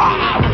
Ah!